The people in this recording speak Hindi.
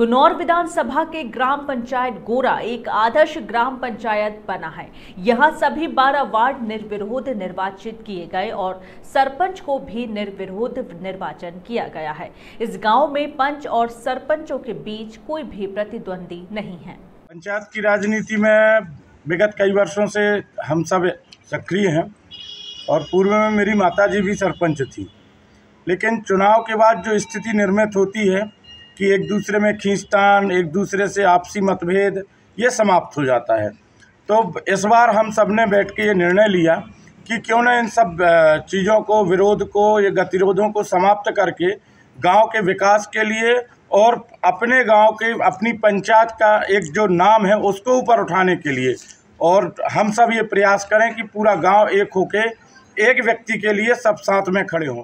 गुनौर विधानसभा के ग्राम पंचायत गोरा एक आदर्श ग्राम पंचायत बना है। यहाँ सभी 12 वार्ड निर्विरोध निर्वाचित किए गए और सरपंच को भी निर्विरोध निर्वाचन किया गया है। इस गाँव में पंच और सरपंचों के बीच कोई भी प्रतिद्वंदी नहीं है। पंचायत की राजनीति में विगत कई वर्षों से हम सब सक्रिय हैं और पूर्व में मेरी माताजी भी सरपंच थी। लेकिन चुनाव के बाद जो स्थिति निर्मित होती है कि एक दूसरे में खींचतान, एक दूसरे से आपसी मतभेद, ये समाप्त हो जाता है। तो इस बार हम सबने बैठ के ये निर्णय लिया कि क्यों ना इन सब चीज़ों को, विरोध को, ये गतिरोधों को समाप्त करके गाँव के विकास के लिए और अपने गाँव के, अपनी पंचायत का एक जो नाम है उसको ऊपर उठाने के लिए और हम सब ये प्रयास करें कि पूरा गाँव एक होके एक व्यक्ति के लिए सब साथ में खड़े हों।